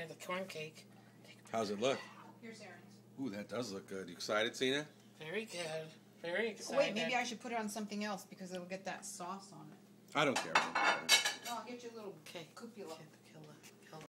there, the corn cake. How's it look? Here's Aaron's. Ooh, that does look good. You excited, Sina? Very good. Very oh, excited. wait, maybe I should put it on something else because it'll get that sauce on it. I don't care. No, I'll get you a little Okay. cupola. Get.